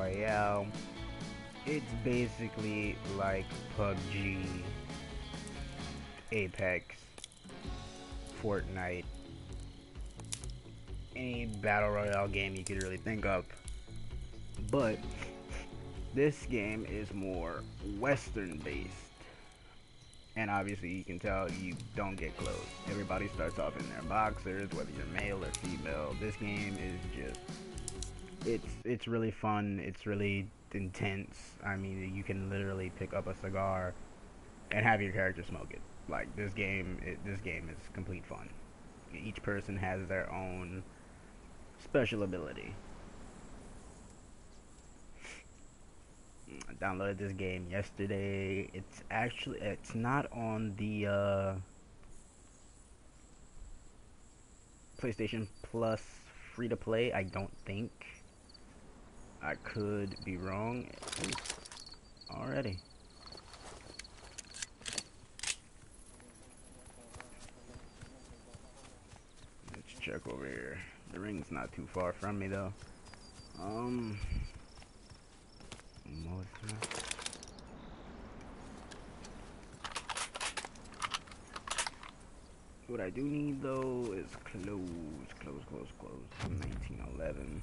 Royale. It's basically like PUBG, Apex, Fortnite, any battle royale game you could really think of. But this game is more western based. And obviously you can tell you don't get clothes. Everybody starts off in their boxers, whether you're male or female. This game is just it's it's really fun. It's really intense. I mean, you can literally pick up a cigar and have your character smoke it. Like this game, it, this game is complete fun. Each person has their own special ability. I downloaded this game yesterday. It's actually it's not on the uh, PlayStation Plus free to play. I don't think. I could be wrong. Already. Let's check over here. The ring's not too far from me though. Um. What I do need though is clothes, clothes, clothes, clothes. 1911.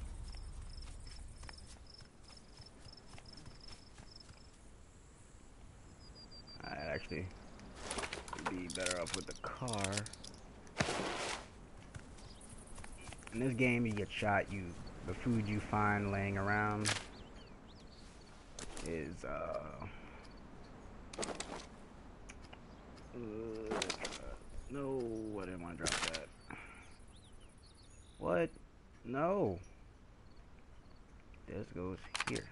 I actually would be better off with the car. In this game, you get shot. You the food you find laying around is uh, uh no, I didn't want to drop that. What? No. This goes here.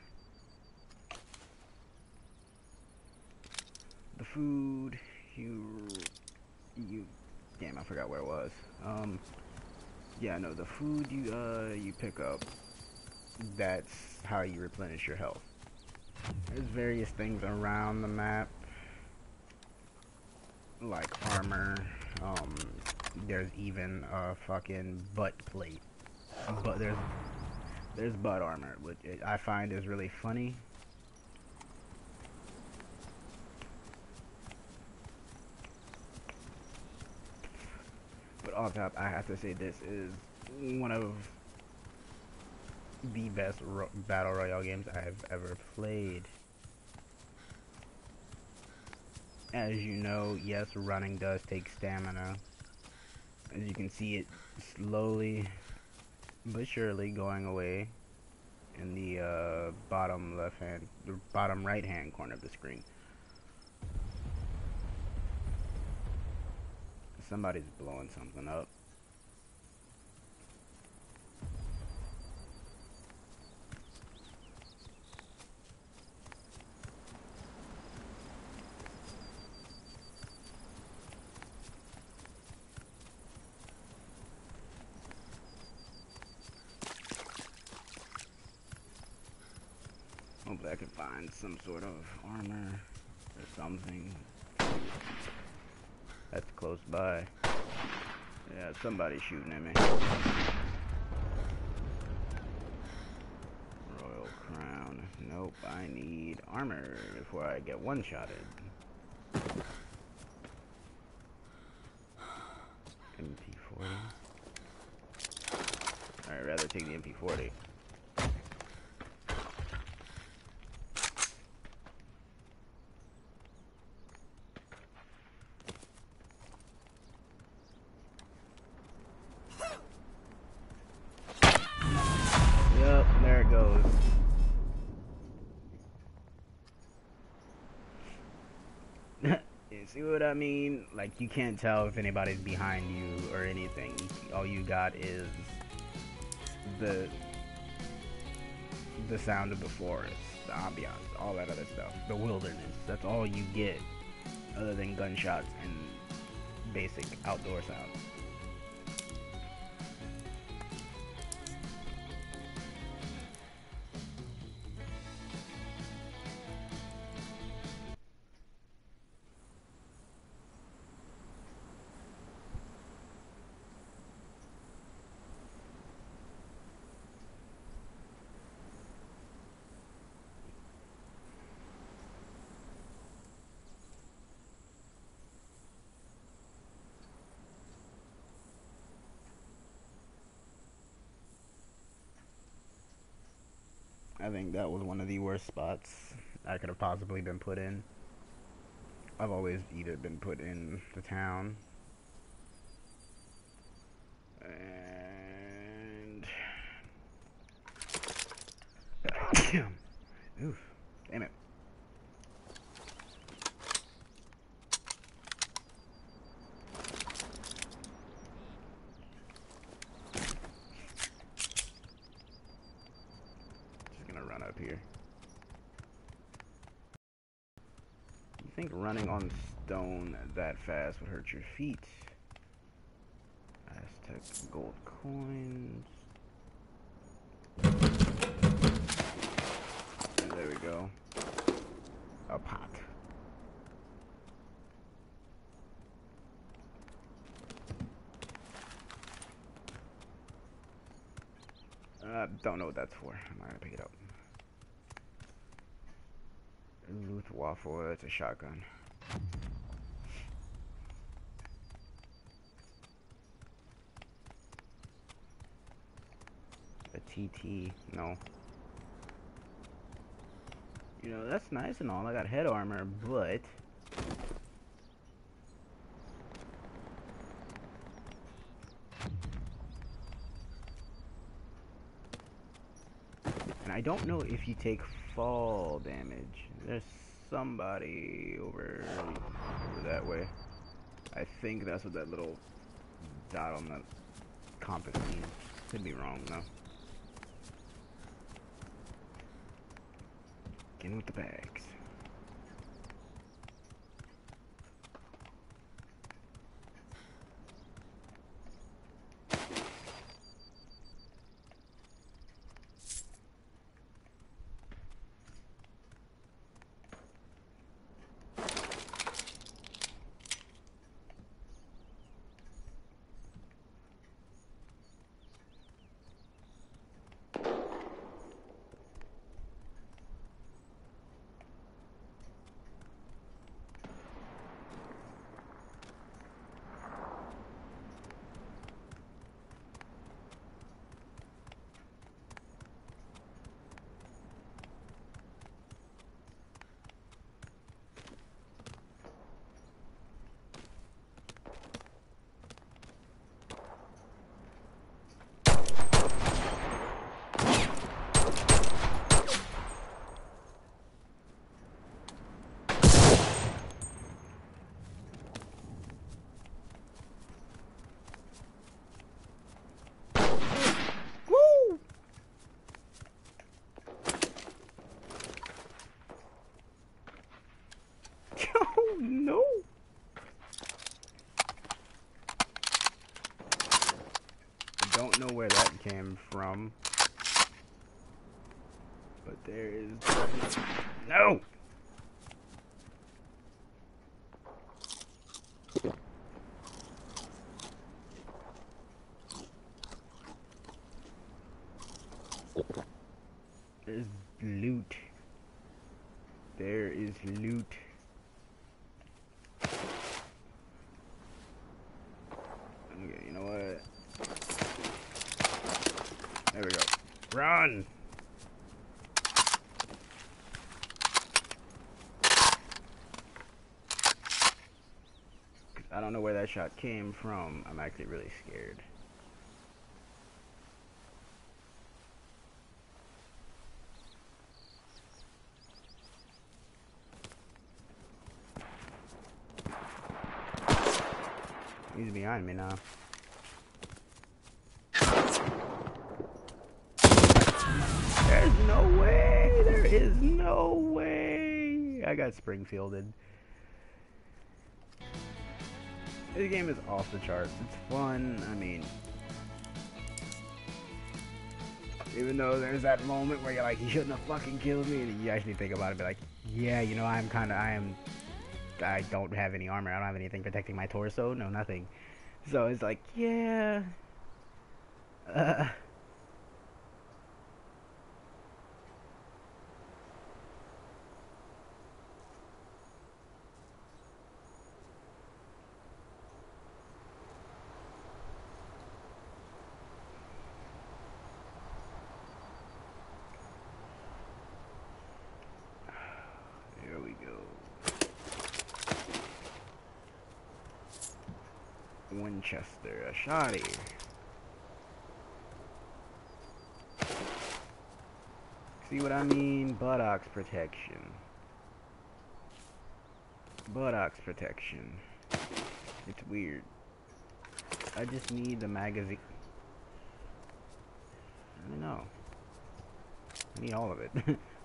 Food you you damn I forgot where it was. Um yeah, no, the food you uh you pick up that's how you replenish your health. There's various things around the map, like armor. Um, there's even a fucking butt plate. But there's there's butt armor, which I find is really funny. Off top, I have to say this is one of the best ro battle royale games I've ever played. As you know, yes, running does take stamina. As you can see it slowly but surely going away in the uh, bottom left hand, the bottom right hand corner of the screen. Somebody's blowing something up. Hopefully I can find some sort of armor or something. That's close by. Yeah, somebody's shooting at me. Royal Crown. Nope, I need armor before I get one-shotted. MP40. I'd rather take the MP40. See what I mean? Like, you can't tell if anybody's behind you or anything. All you got is the the sound of the forest, the ambiance, all that other stuff, the wilderness. That's all you get, other than gunshots and basic outdoor sounds. Think that was one of the worst spots I could have possibly been put in. I've always either been put in the town and Oof, damn it. Just gonna run up here. You think running on stone that fast would hurt your feet? Aztec gold coins. And there we go. A pot. Uh, don't know what that's for. I'm not gonna pick it up. Luftwaffe, that's a shotgun. A TT, no. You know, that's nice and all. I got head armor, but... And I don't know if you take fall damage. There's somebody over, over that way. I think that's what that little dot on the compass means. Could be wrong though. Get in with the bags. Oh no! I don't know where that came from. But there is No! There's loot. There is loot. Okay, you know what? There we go. Run! I don't know where that shot came from. I'm actually really scared. He's behind me now. There's no way! There is no way! I got Springfielded. This game is off the charts. It's fun. I mean, even though there's that moment where you're like, you shouldn't have fucking killed me, and you actually think about it, be like, yeah, you know, I'm kind of, I am, I don't have any armor. I don't have anything protecting my torso. No, nothing. So it's like, yeah. Uh, Winchester, a shoddy. See what I mean? Buttocks protection. Buttocks protection. It's weird. I just need the magazine. I don't know. I need all of it.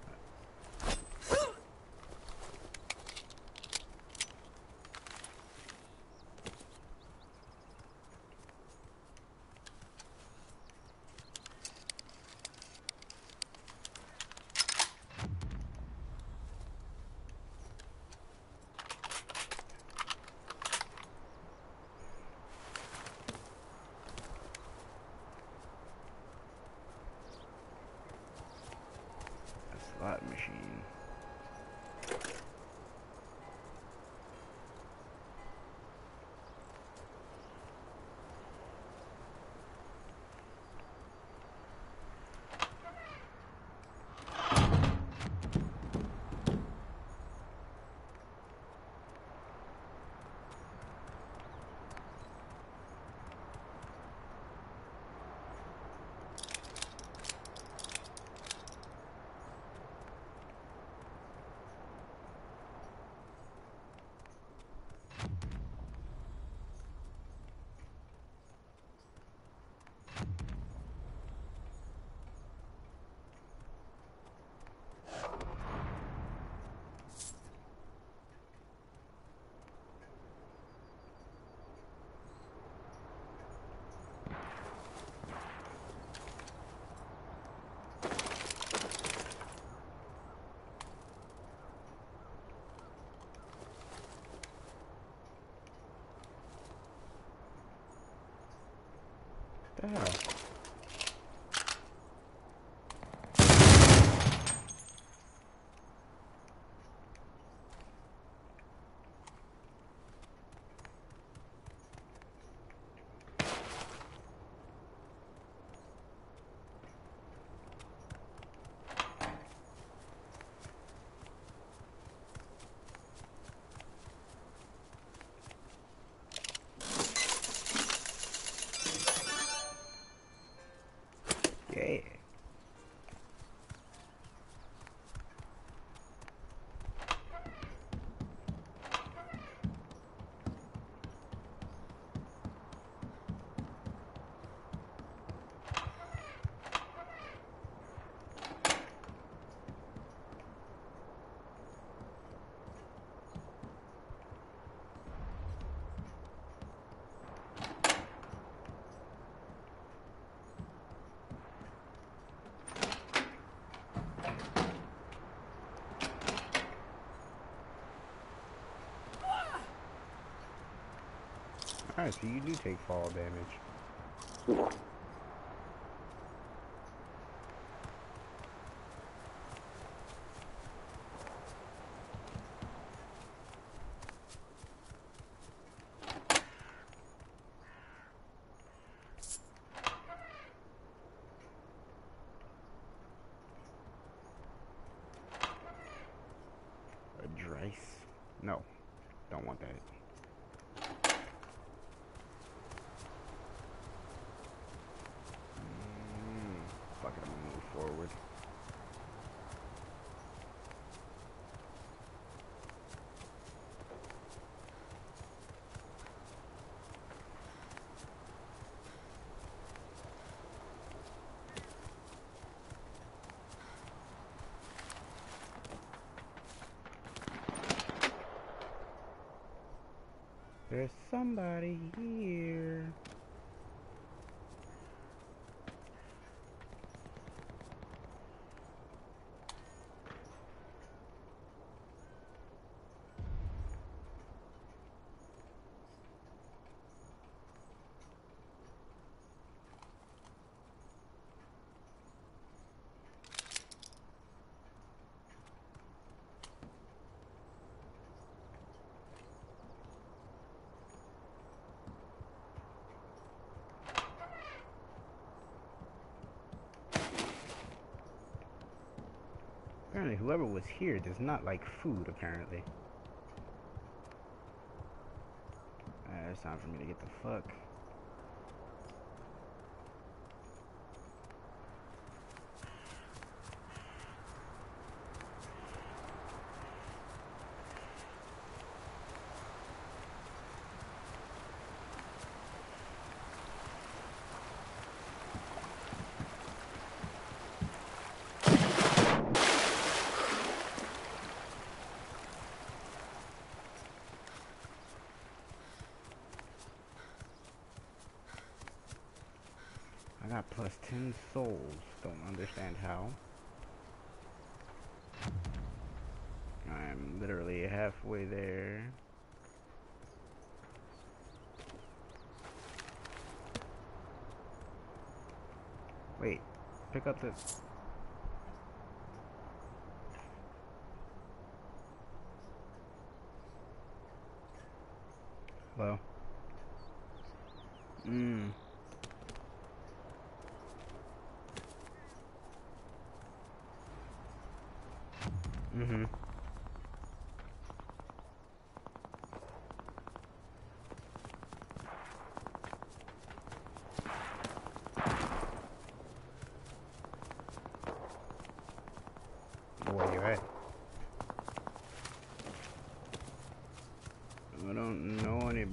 Yeah. Alright, so you do take fall damage. A Drice? No, don't want that. Mm, fuck it, I'm gonna move forward. There's somebody here. Apparently, whoever was here does not like food, apparently. Uh, it's time for me to get the fuck. got plus 10 souls. Don't understand how. I'm literally halfway there. Wait, pick up the... Hello? Mmm. Mm-hmm. Where you at? I don't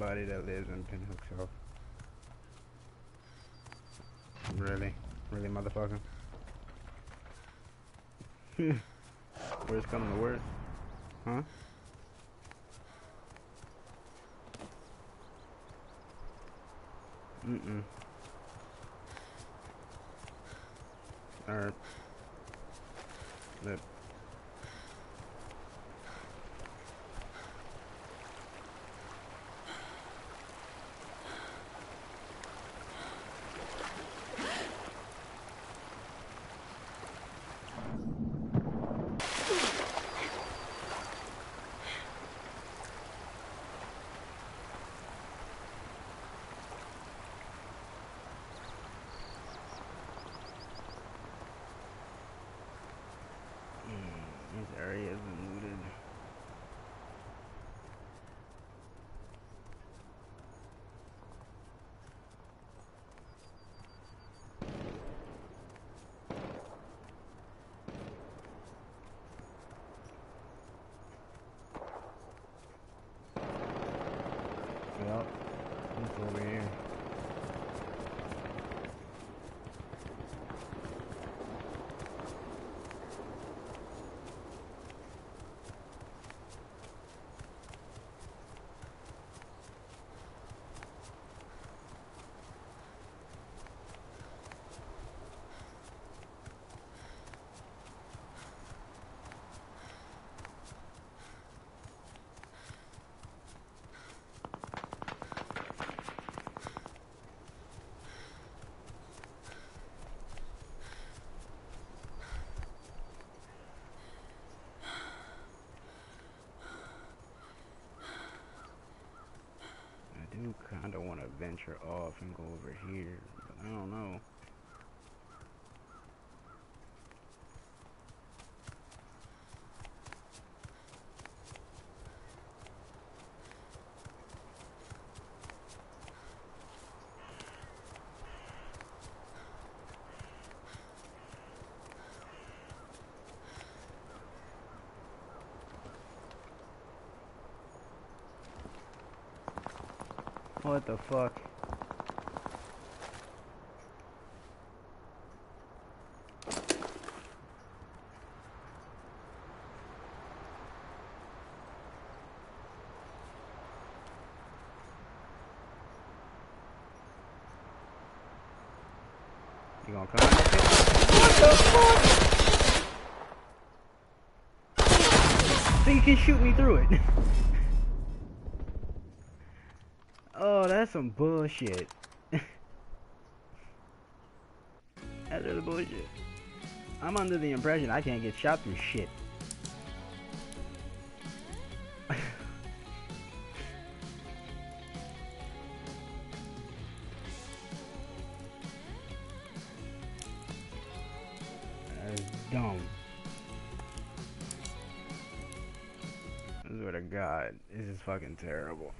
anybody that lives in Pinhook South. Really? Really, motherfucker? Worst coming to worst. Do kind of want to venture off and go over here, but I don't know. What the fuck? You gonna come What the fuck? So you can shoot me through it. that's some bullshit. that's really bullshit. I'm under the impression I can't get shot through shit. dumb. I swear to God, this is fucking terrible.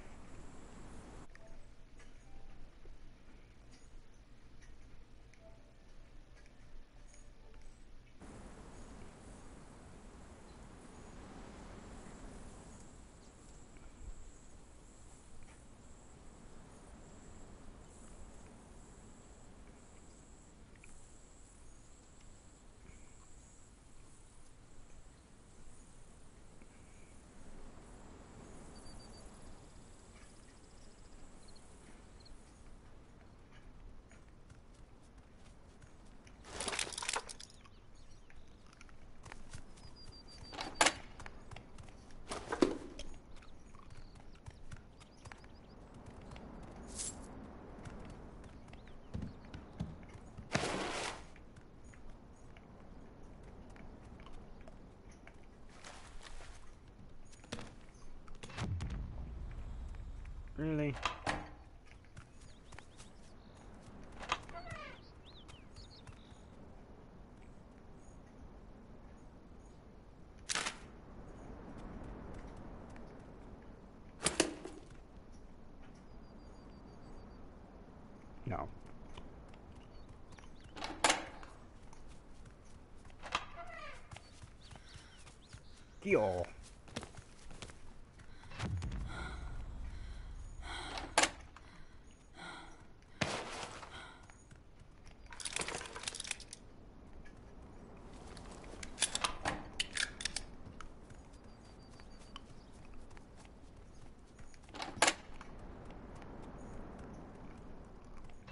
Really? No. Yo.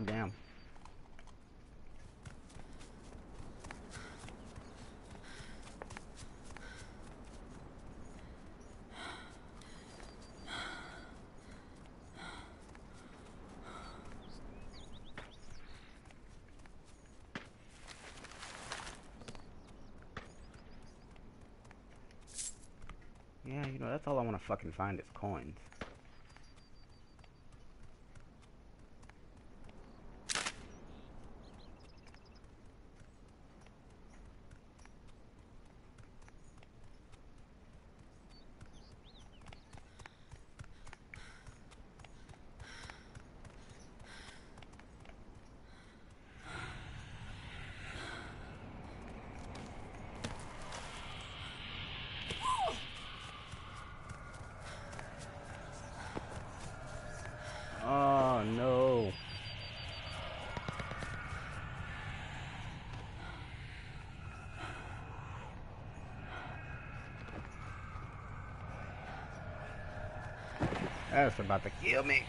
Oh, damn. Yeah, you know, that's all I want to fucking find is coins. Oh no. That's about to kill me.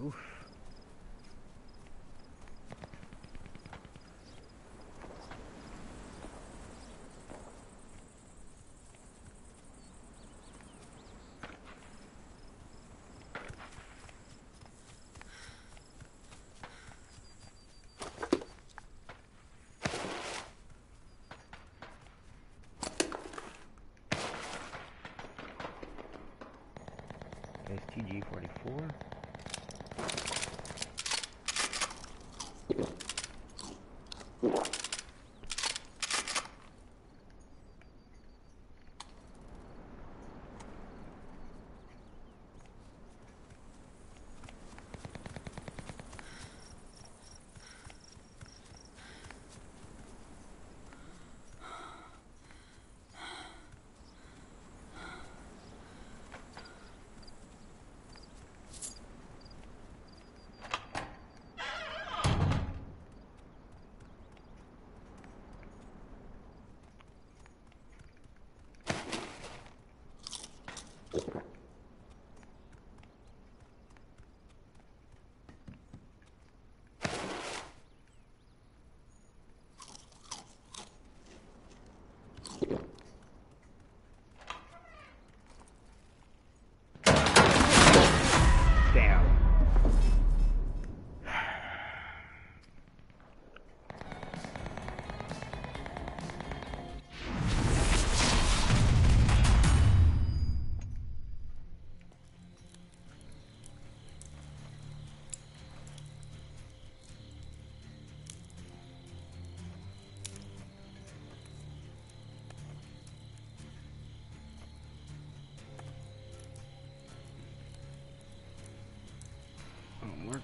Oof. 44. Damn.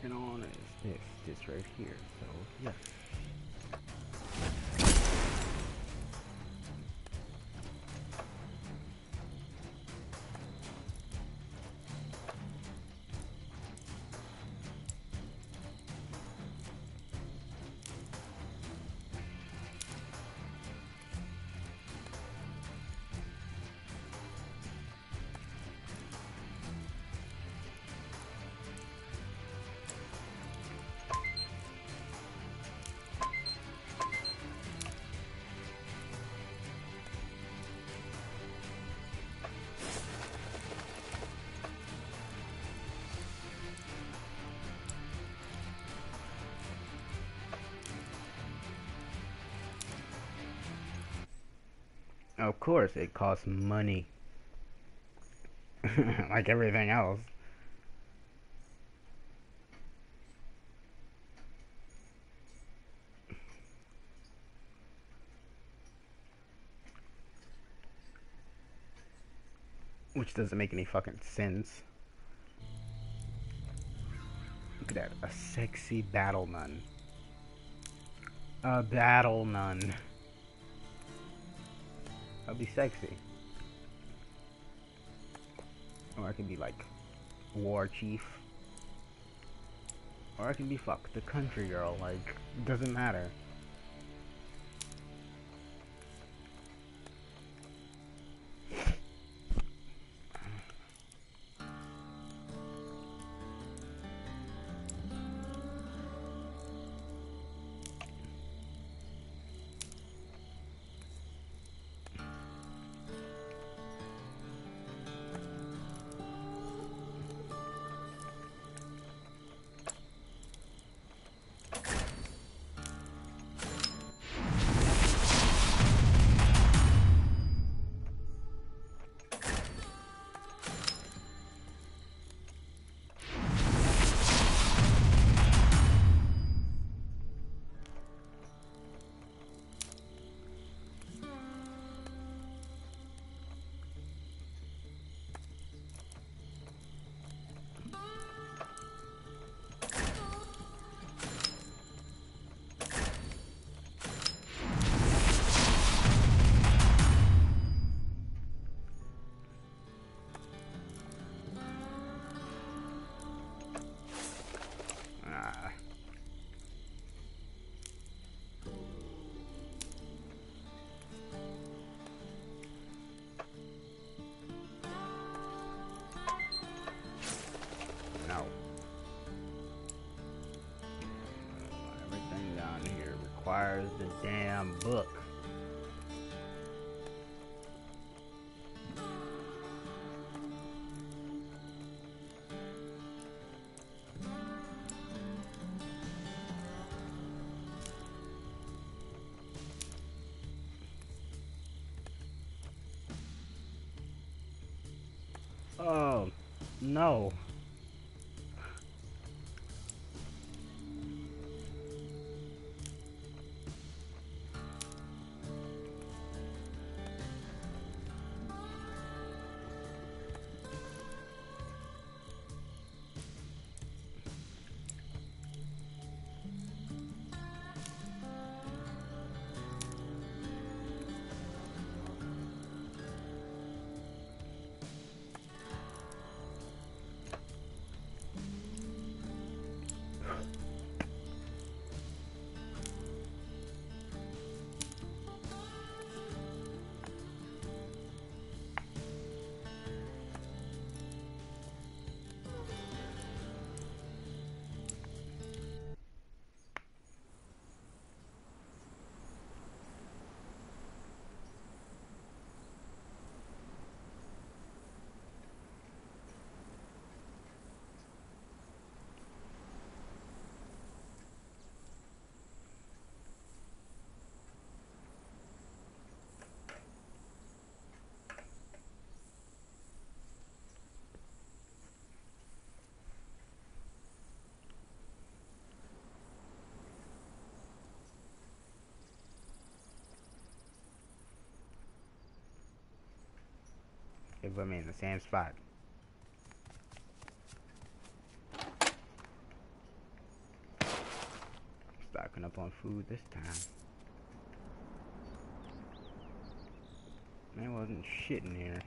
Working on is this, this right here. So yeah. Of course, it costs money. like everything else. Which doesn't make any fucking sense. Look at that. A sexy battle nun. A battle nun. I'll be sexy. Or I can be like war chief. Or I can be fuck the country girl, like doesn't matter. Requires the damn book. Oh, No. Put me in the same spot. Stocking up on food this time. There wasn't shit in here.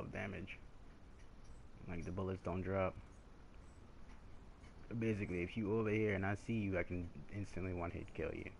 Off damage. Like the bullets don't drop. Basically, if you over here and I see you, I can instantly one hit kill you.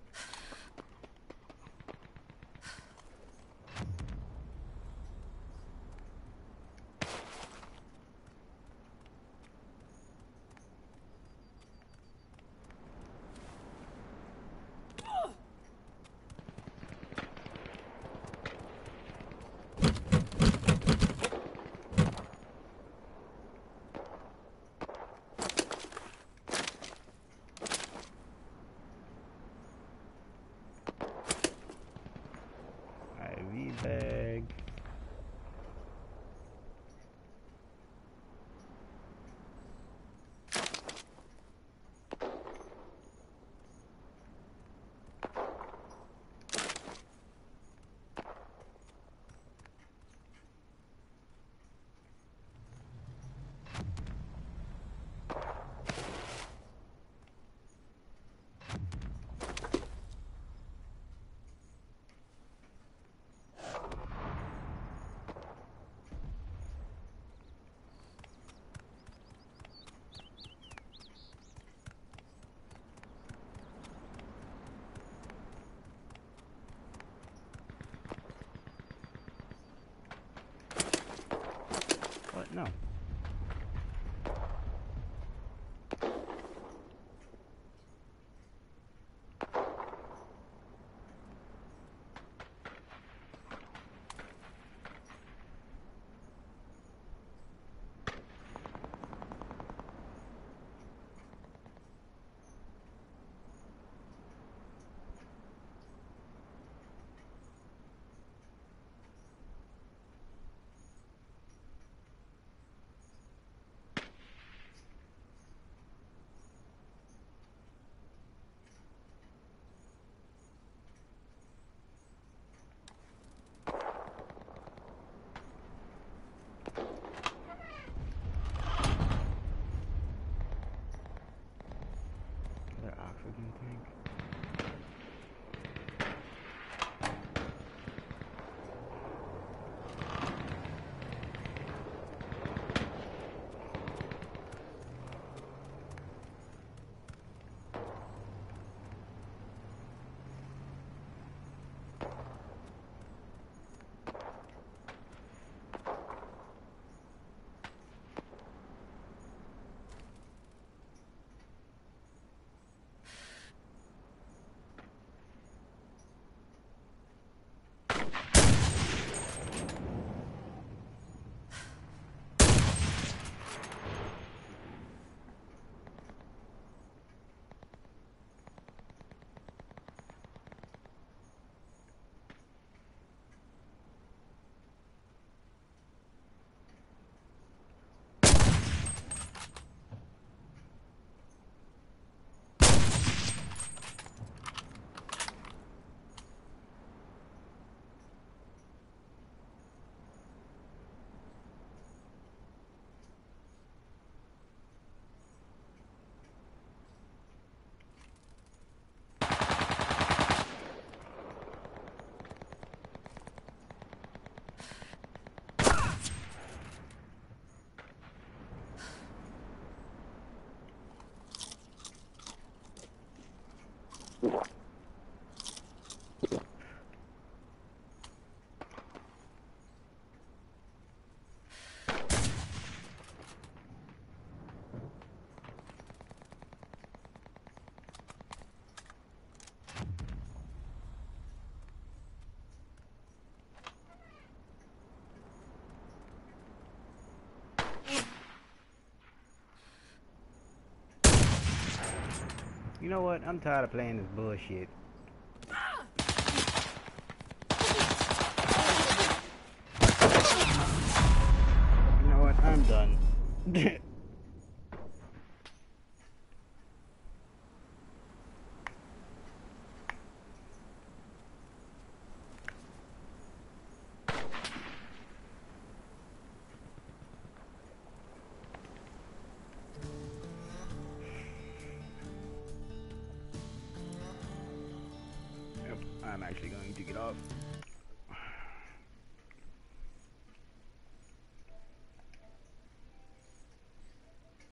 You know what? I'm tired of playing this bullshit.